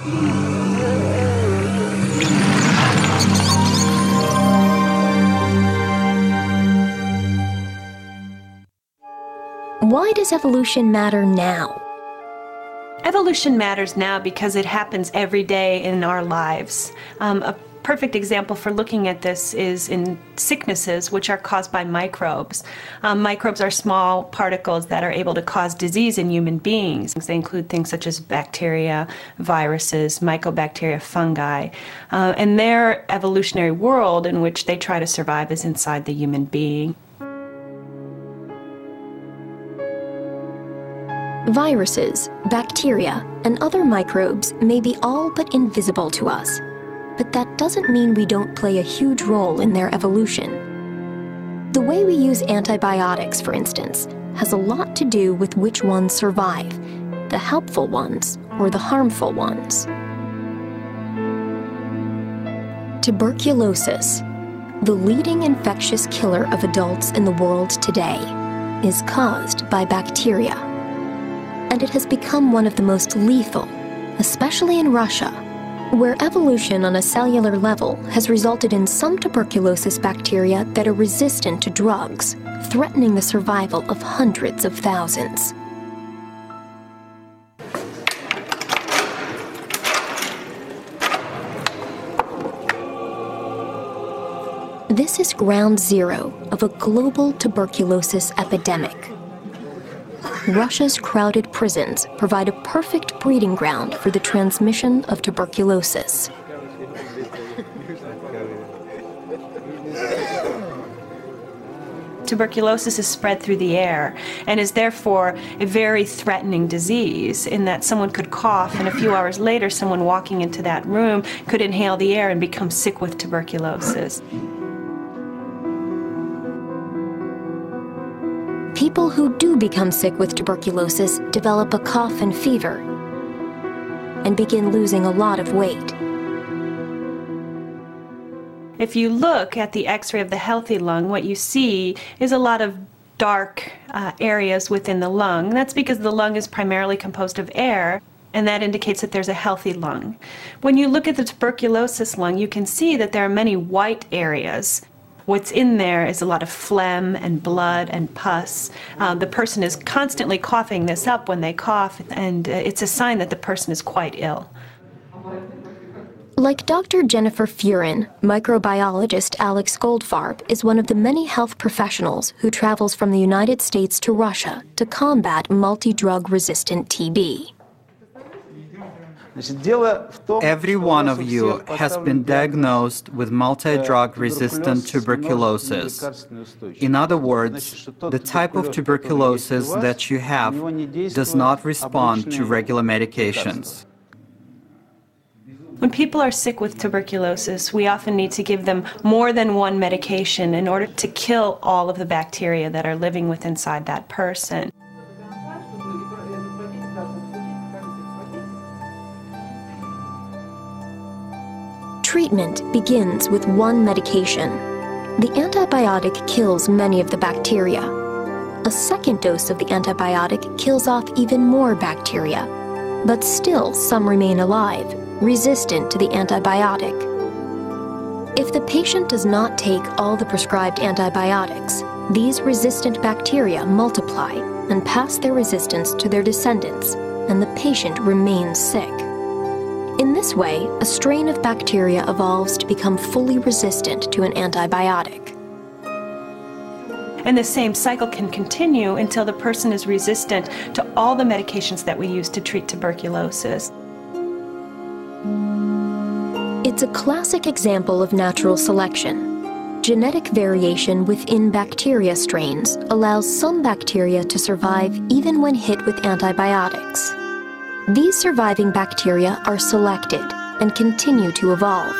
Why does evolution matter now? Evolution matters now because it happens every day in our lives. Um, a perfect example for looking at this is in sicknesses which are caused by microbes. Um, microbes are small particles that are able to cause disease in human beings. They include things such as bacteria, viruses, mycobacteria, fungi. Uh, and their evolutionary world in which they try to survive is inside the human being. Viruses, bacteria, and other microbes may be all but invisible to us, but that doesn't mean we don't play a huge role in their evolution. The way we use antibiotics, for instance, has a lot to do with which ones survive, the helpful ones or the harmful ones. Tuberculosis, the leading infectious killer of adults in the world today, is caused by bacteria and it has become one of the most lethal, especially in Russia, where evolution on a cellular level has resulted in some tuberculosis bacteria that are resistant to drugs, threatening the survival of hundreds of thousands. This is ground zero of a global tuberculosis epidemic. Russia's crowded prisons provide a perfect breeding ground for the transmission of tuberculosis. tuberculosis is spread through the air and is therefore a very threatening disease in that someone could cough and a few hours later someone walking into that room could inhale the air and become sick with tuberculosis. People who do become sick with tuberculosis develop a cough and fever and begin losing a lot of weight. If you look at the x-ray of the healthy lung, what you see is a lot of dark uh, areas within the lung. That's because the lung is primarily composed of air and that indicates that there's a healthy lung. When you look at the tuberculosis lung, you can see that there are many white areas What's in there is a lot of phlegm and blood and pus. Uh, the person is constantly coughing this up when they cough, and uh, it's a sign that the person is quite ill. Like Dr. Jennifer Furin, microbiologist Alex Goldfarb is one of the many health professionals who travels from the United States to Russia to combat multi-drug resistant TB. Every one of you has been diagnosed with multi-drug resistant tuberculosis. In other words, the type of tuberculosis that you have does not respond to regular medications. When people are sick with tuberculosis, we often need to give them more than one medication in order to kill all of the bacteria that are living within inside that person. Treatment begins with one medication. The antibiotic kills many of the bacteria. A second dose of the antibiotic kills off even more bacteria, but still some remain alive, resistant to the antibiotic. If the patient does not take all the prescribed antibiotics, these resistant bacteria multiply and pass their resistance to their descendants, and the patient remains sick. In this way, a strain of bacteria evolves to become fully resistant to an antibiotic. And the same cycle can continue until the person is resistant to all the medications that we use to treat tuberculosis. It's a classic example of natural selection. Genetic variation within bacteria strains allows some bacteria to survive even when hit with antibiotics. These surviving bacteria are selected and continue to evolve.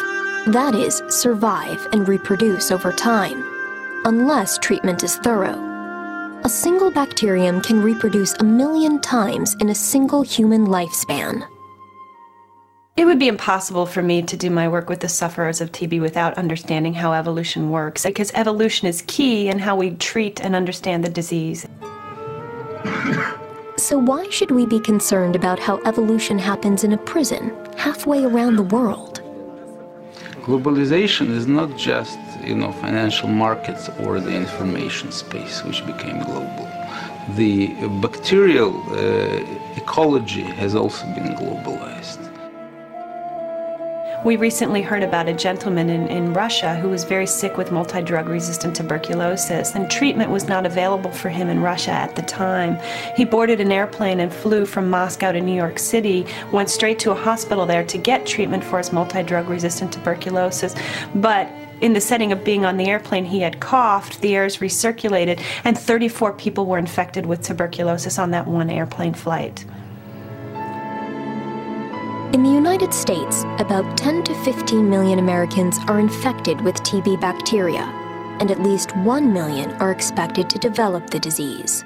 That is, survive and reproduce over time, unless treatment is thorough. A single bacterium can reproduce a million times in a single human lifespan. It would be impossible for me to do my work with the sufferers of TB without understanding how evolution works, because evolution is key in how we treat and understand the disease. So why should we be concerned about how evolution happens in a prison halfway around the world? Globalization is not just, you know, financial markets or the information space which became global. The bacterial uh, ecology has also been globalized. We recently heard about a gentleman in, in Russia who was very sick with multi drug resistant tuberculosis, and treatment was not available for him in Russia at the time. He boarded an airplane and flew from Moscow to New York City, went straight to a hospital there to get treatment for his multi drug resistant tuberculosis, but in the setting of being on the airplane, he had coughed, the air airs recirculated, and 34 people were infected with tuberculosis on that one airplane flight. In the United States, about 10 to 15 million Americans are infected with TB bacteria, and at least 1 million are expected to develop the disease.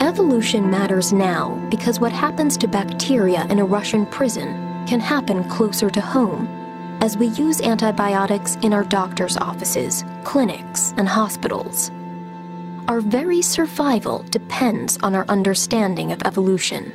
Evolution matters now because what happens to bacteria in a Russian prison can happen closer to home as we use antibiotics in our doctor's offices, clinics, and hospitals. Our very survival depends on our understanding of evolution.